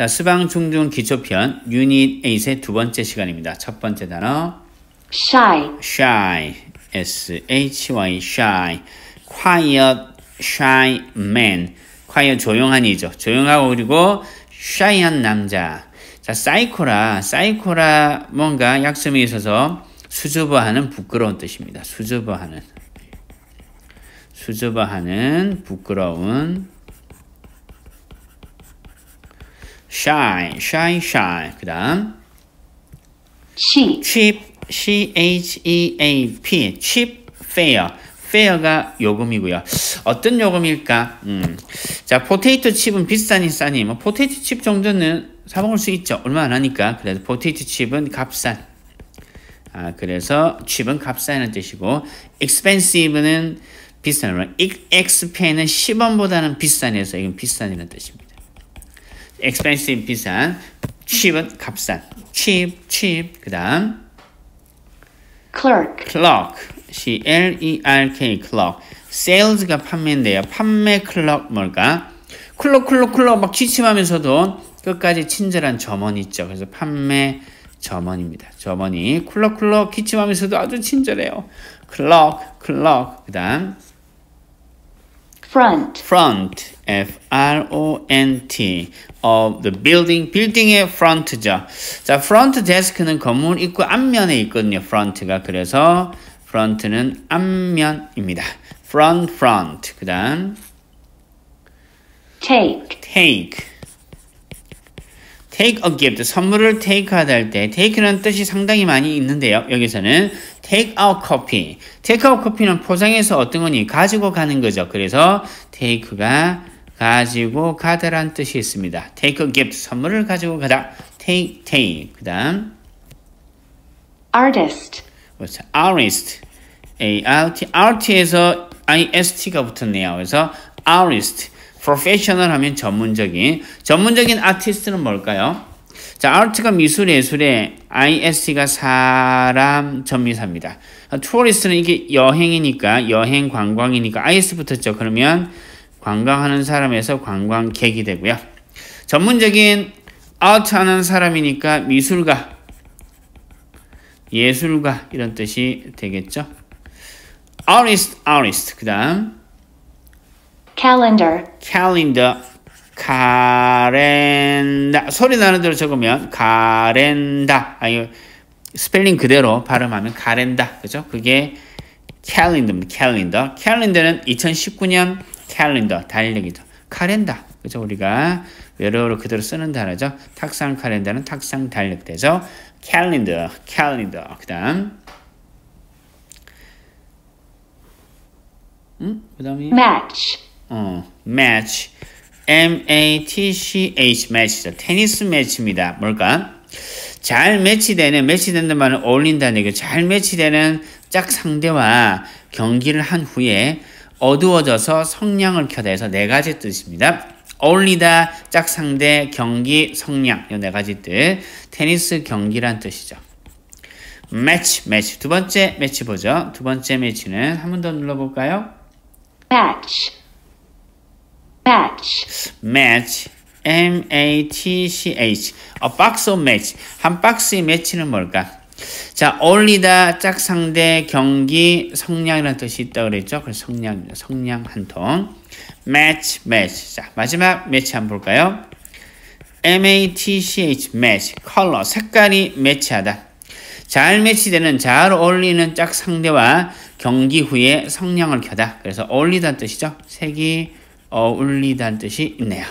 자, 쓰방 중등 기초편 유닛 8의 두 번째 시간입니다. 첫 번째 단어 shy, shy, s h y shy, quiet, shy man. quiet 조용한 이죠. 조용하고 그리고 shy한 남자. 자, 사이코라, 사이코라 뭔가 약점이 있어서 수줍어하는 부끄러운 뜻입니다. 수줍어하는. 수줍어하는 부끄러운 shy, shy, shy. 그다음 cheap, cheap, c h e a p, cheap, fare. fare가 요금이고요. 어떤 요금일까? 음. 자, 포테이토 칩은 비싸니 싸니? 뭐 포테이토 칩 정도는 사 먹을 수 있죠. 얼마 안 하니까. 그래서 포테이토 칩은 값싼. 아, 그래서 cheap은 값싸는 뜻이고 expensive는 비싼 거. expen은 10원보다는 비싼해서 이건 비싼이라는 뜻입니다. Expensive 비싼, cheap은 값싼. cheap, cheap. 그다음 clerk, clerk, c l e r k clerk. sales가 판매인데요. 판매 클럭 뭘까? 클럭 클럭 클럭 막 기침하면서도 끝까지 친절한 점원 있죠. 그래서 판매 점원입니다. 점원이 쿨럭쿨럭 기침하면서도 아주 친절해요. 클럭, 클럭. 그 다음 front, front, F R O N T of the building. 빌딩의 front죠. 자, front desk는 건물 입구 앞면에 있거든요. front가 그래서 front는 앞면입니다. front, front. 그다음 take, take. Take a gift. 선물을 take 하다 할 때 take는 뜻이 상당히 많이 있는데요. 여기서는 take out coffee. take out coffee는 포장해서 어떤 거니? 가지고 가는 거죠. 그래서 take가 가지고 가다란 뜻이 있습니다. take a gift. 선물을 가지고 가다. take, take. 그 다음 artist, 그렇죠. artist. A-R-T. art에서 I-S-T가 붙었네요. 그래서 artist. Professional 하면 전문적인. 전문적인 아티스트는 뭘까요? 자, art가 미술, 예술에 IST가 사람, 전미사입니다. tourist는 이게 여행이니까, 여행, 관광이니까 IS 붙었죠. 그러면 관광하는 사람에서 관광객이 되고요. 전문적인 art 하는 사람이니까 미술가, 예술가 이런 뜻이 되겠죠. artist, artist. 그 다음 calendar, calendar, 카렌다 소리 나는 대로 적으면 카렌다 아니 스펠링 그대로 발음하면 카렌다 그죠? 그게 캘린더입니다. 캘린더. 캘린더는 2019년 캘린더 달력이죠. 카렌다 그죠? 우리가 외래어로 그대로 쓰는 단어죠. 탁상 카렌다는 탁상 달력 되죠. 캘린더, 캘린더. 그다음 음? 그다음에 match, 어, match. M-A-T-C-H, match죠. 테니스 매치입니다. 뭘까? 잘 매치되는, 매치된다는 말은 어울린다는 얘기죠. 잘 매치되는 짝 상대와 경기를 한 후에 어두워져서 성냥을 켜다 해서 네 가지 뜻입니다. 어울리다, 짝 상대, 경기, 성냥. 이 네 가지 뜻. 테니스 경기란 뜻이죠. 매치, 매치. 두 번째 매치 보죠. 두 번째 매치는 한 번 더 눌러볼까요? match, match, match, M-A-T-C-H, a box of match. 한 박스의 매치는 뭘까? 자, 어울리다, 짝상대, 경기, 성냥이라는 뜻이 있다고 그랬죠? 그래서 성냥입니다. 성냥 한 통. match, match. 자, 마지막 매치 한번 볼까요? M-A-T-C-H, match. 컬러, 색깔이 매치하다. 잘 매치되는, 잘 어울리는 짝상대와 경기 후에 성냥을 켜다. 그래서 어울리다는 뜻이죠. 색이 어울리다는 뜻이 있네요.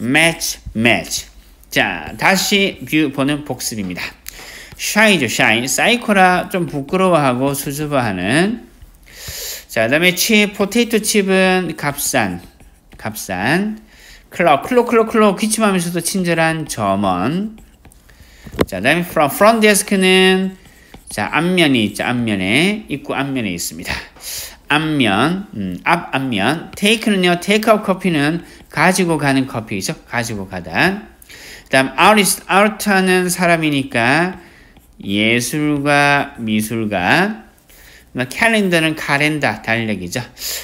match, match. 자, 다시 뷰 보는 복습입니다. shy죠, shy. 사이코라 좀 부끄러워하고 수줍어하는. 자, 그 다음에 cheap, 포테이토 칩은 값싼, 값싼. 클럭, 클럭, 클럭, 클럭 기침하면서도 친절한 점원. 자, 그 다음에 front desk는 자, 앞면이 있죠. 앞면에, 입구 앞면에 있습니다. 앞면, 음, 앞 앞면. take는요, take out 커피는 가지고 가는 커피죠. 가지고 가다. 그 다음, artist, art하는 사람이니까 예술가, 미술가. 캘린더는 카렌다 달력이죠.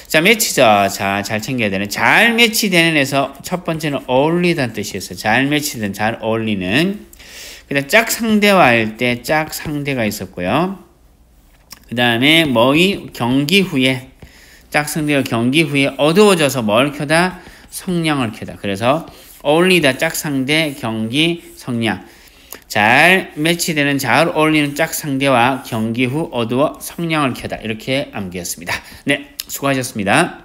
자 매치죠. 자 잘 챙겨야 되는 잘 매치되는 에서 첫 번째는 어울리다는 뜻이 있어요. 잘 매치된 잘 어울리는. 그 다음 짝 상대화 할 때 짝 상대가 있었고요. 그 다음에 뭐이 경기 후에 짝 상대가 경기 후에 어두워져서 뭘 켜다 성냥을 켜다. 그래서 어울리다 짝 상대 경기 성냥. 잘 매치되는 잘 어울리는 짝 상대와 경기 후 어두워 성냥을 켜다 이렇게 암기했습니다. 네, 수고하셨습니다.